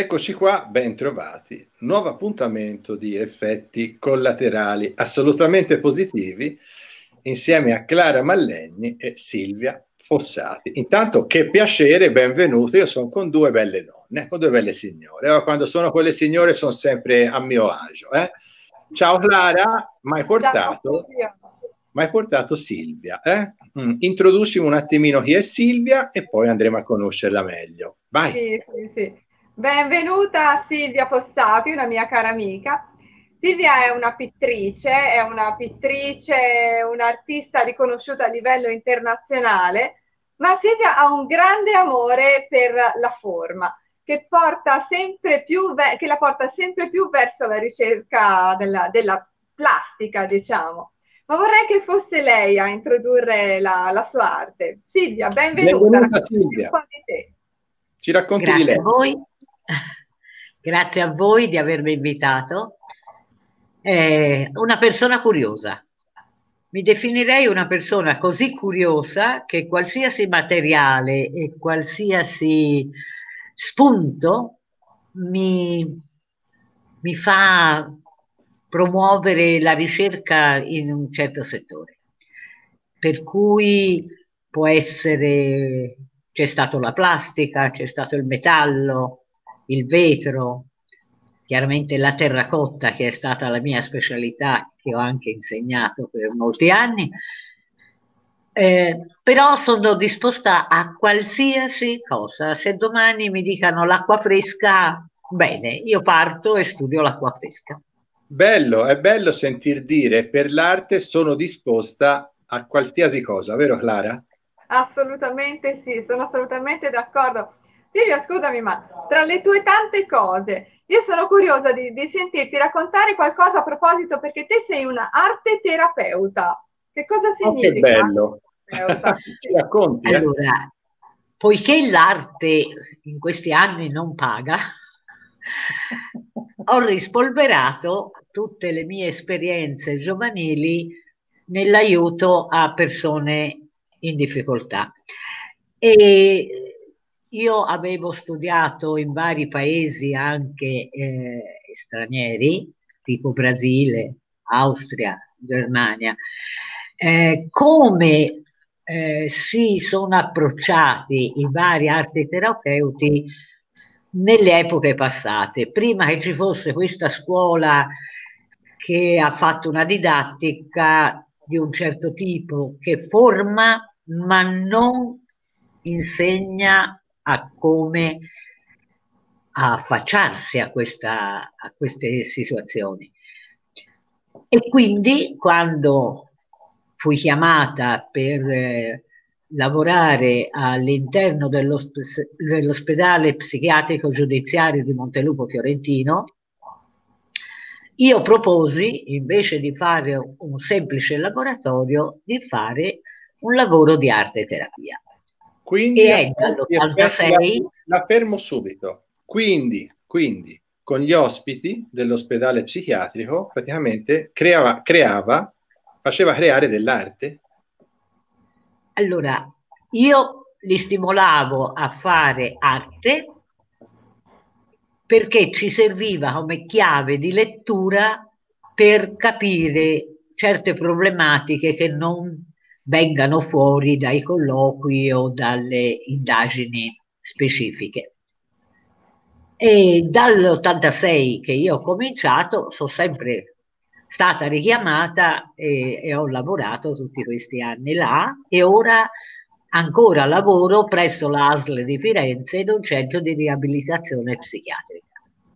Eccoci qua, ben trovati. Nuovo appuntamento di effetti collaterali assolutamente positivi insieme a Clara Mallegni e Silvia Fossati. Intanto che piacere, benvenuto. Io sono con due belle donne, con due belle signore. Quando sono con le signore sono sempre a mio agio. Eh? Ciao Clara, mi hai portato, portato Silvia. Eh? Mm, introducimi un attimino chi è Silvia e poi andremo a conoscerla meglio. Vai. Sì, sì, sì. Benvenuta Silvia Fossati, una mia cara amica. Silvia è una pittrice, è una pittrice, un'artista riconosciuta a livello internazionale, ma Silvia ha un grande amore per la forma, che, porta sempre più che la porta sempre più verso la ricerca della, della plastica, diciamo. Ma vorrei che fosse lei a introdurre la, la sua arte. Silvia, benvenuta. benvenuta Silvia. Ci racconti Grazie di lei. a voi. Grazie a voi di avermi invitato. È una persona curiosa. Mi definirei una persona così curiosa che qualsiasi materiale e qualsiasi spunto mi, mi fa promuovere la ricerca in un certo settore. Per cui può essere, c'è stato la plastica, c'è stato il metallo, il vetro, chiaramente la terracotta che è stata la mia specialità che ho anche insegnato per molti anni, eh, però sono disposta a qualsiasi cosa. Se domani mi dicano l'acqua fresca, bene, io parto e studio l'acqua fresca. Bello, è bello sentir dire per l'arte sono disposta a qualsiasi cosa, vero Clara? Assolutamente sì, sono assolutamente d'accordo. Silvia, scusami, ma tra le tue tante cose, io sono curiosa di, di sentirti raccontare qualcosa a proposito, perché te sei una arte terapeuta. Che cosa significa? Oh, che bello. Ci racconti? Eh? Allora, poiché l'arte in questi anni non paga, ho rispolverato tutte le mie esperienze giovanili nell'aiuto a persone in difficoltà. E io avevo studiato in vari paesi anche eh, stranieri, tipo Brasile, Austria, Germania, eh, come eh, si sono approcciati i vari arti terapeuti nelle epoche passate, prima che ci fosse questa scuola che ha fatto una didattica di un certo tipo che forma ma non insegna a come affacciarsi a, questa, a queste situazioni. E quindi quando fui chiamata per eh, lavorare all'interno dell'ospedale psichiatrico giudiziario di Montelupo Fiorentino, io proposi, invece di fare un semplice laboratorio, di fare un lavoro di arte terapia. Quindi e dall'86 la, la fermo subito. Quindi, quindi con gli ospiti dell'ospedale psichiatrico praticamente creava, creava faceva creare dell'arte? Allora, io li stimolavo a fare arte perché ci serviva come chiave di lettura per capire certe problematiche che non vengano fuori dai colloqui o dalle indagini specifiche. E dall'86 che io ho cominciato sono sempre stata richiamata e, e ho lavorato tutti questi anni là e ora ancora lavoro presso l'ASL di Firenze in un centro di riabilitazione psichiatrica.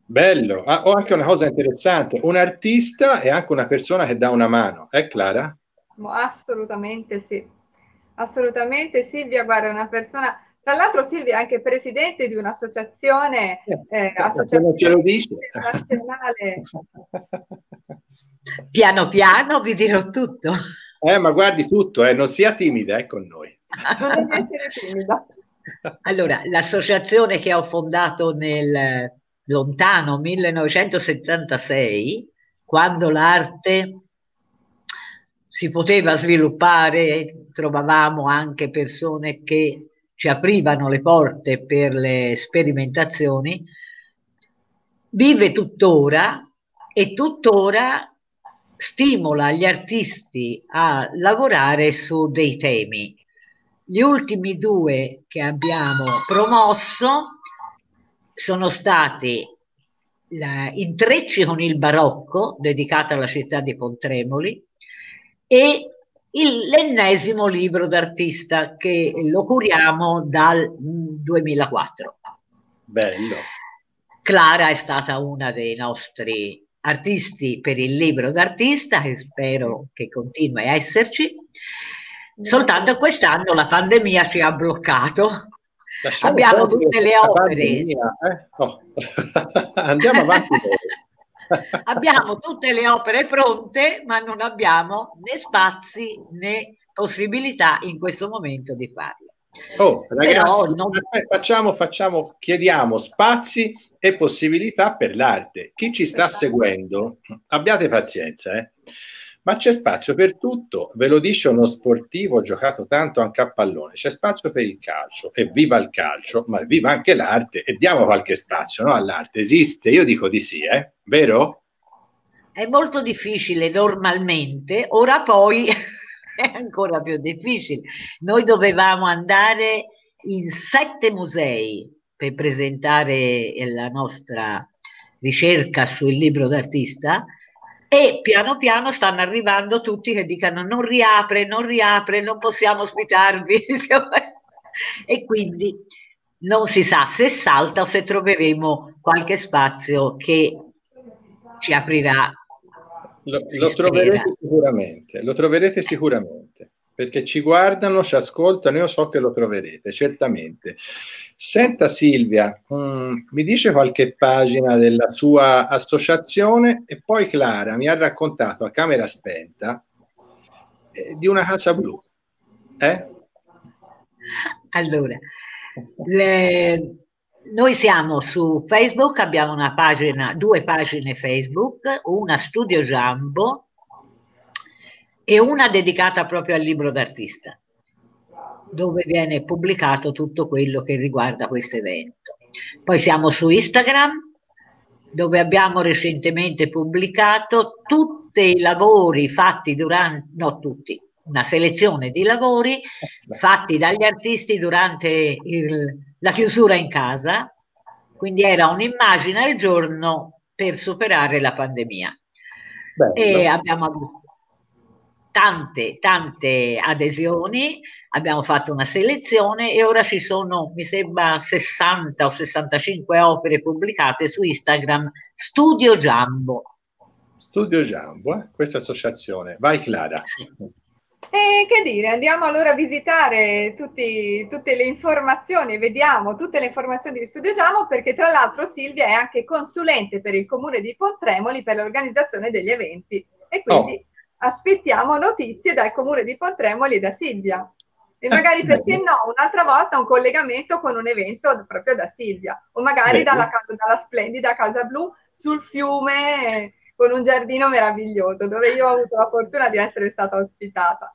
Bello, ah, ho anche una cosa interessante, un artista è anche una persona che dà una mano, eh, Clara? Assolutamente sì, assolutamente Silvia, guarda, è una persona, tra l'altro Silvia è anche presidente di un'associazione, eh, eh, associazione internazionale. piano piano vi dirò tutto. Eh, ma guardi tutto, eh, non sia timida eh, con noi. Non essere timida. Allora, l'associazione che ho fondato nel lontano 1976, quando l'arte si poteva sviluppare, trovavamo anche persone che ci aprivano le porte per le sperimentazioni, vive tuttora e tuttora stimola gli artisti a lavorare su dei temi. Gli ultimi due che abbiamo promosso sono stati la Intrecci con il barocco, dedicato alla città di Pontremoli, e il, l'ennesimo libro d'artista che lo curiamo dal 2004. Bello. Clara è stata una dei nostri artisti per il libro d'artista e spero che continui a esserci. Soltanto quest'anno la pandemia ci ha bloccato. Lasciamo Abbiamo tutte le opere. Pandemia, eh? oh. Andiamo avanti. abbiamo tutte le opere pronte, ma non abbiamo né spazi né possibilità in questo momento di farle. Oh, ragazzi, non... facciamo, facciamo, chiediamo spazi e possibilità per l'arte. Chi ci sta esatto. seguendo, abbiate pazienza, eh? Ma c'è spazio per tutto. Ve lo dice uno sportivo giocato tanto anche a pallone. C'è spazio per il calcio e viva il calcio, ma viva anche l'arte e diamo qualche spazio no, all'arte. Esiste? Io dico di sì, eh? vero? È molto difficile normalmente, ora poi è ancora più difficile. Noi dovevamo andare in sette musei per presentare la nostra ricerca sul libro d'artista e piano piano stanno arrivando tutti che dicono non riapre, non riapre, non possiamo ospitarvi e quindi non si sa se salta o se troveremo qualche spazio che ci aprirà. Lo, lo troverete sicuramente, lo troverete sicuramente perché ci guardano, ci ascoltano, io so che lo troverete, certamente. Senta Silvia, mm, mi dice qualche pagina della sua associazione e poi Clara mi ha raccontato a camera spenta eh, di una casa blu. Eh? Allora, le, noi siamo su Facebook, abbiamo una pagina, due pagine Facebook, una Studio Jambo e una dedicata proprio al libro d'artista, dove viene pubblicato tutto quello che riguarda questo evento. Poi siamo su Instagram, dove abbiamo recentemente pubblicato tutti i lavori fatti durante, no tutti, una selezione di lavori fatti dagli artisti durante il, la chiusura in casa, quindi era un'immagine al giorno per superare la pandemia. Bello. E abbiamo avuto tante, tante adesioni, abbiamo fatto una selezione e ora ci sono, mi sembra, 60 o 65 opere pubblicate su Instagram, Studio Giambo. Studio Giambo, eh? questa associazione. Vai Clara. Sì. E che dire, andiamo allora a visitare tutti, tutte le informazioni, vediamo tutte le informazioni di Studio Giambo perché tra l'altro Silvia è anche consulente per il comune di Pontremoli per l'organizzazione degli eventi e quindi oh aspettiamo notizie dal comune di Pontremoli e da Silvia. E magari eh, perché no, un'altra volta un collegamento con un evento proprio da Silvia, o magari dalla, dalla, splendida Casa Blu sul fiume con un giardino meraviglioso, dove io ho avuto la fortuna di essere stata ospitata.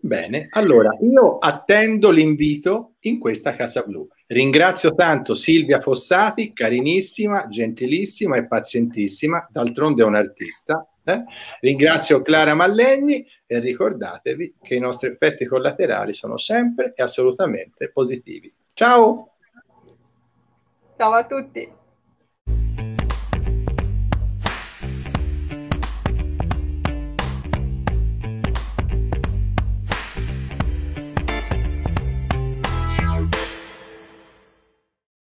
Bene, allora io attendo l'invito in questa Casa Blu. Ringrazio tanto Silvia Fossati, carinissima, gentilissima e pazientissima, d'altronde è un artista, eh? Ringrazio Clara Mallegni e ricordatevi che i nostri effetti collaterali sono sempre e assolutamente positivi. Ciao! Ciao a tutti!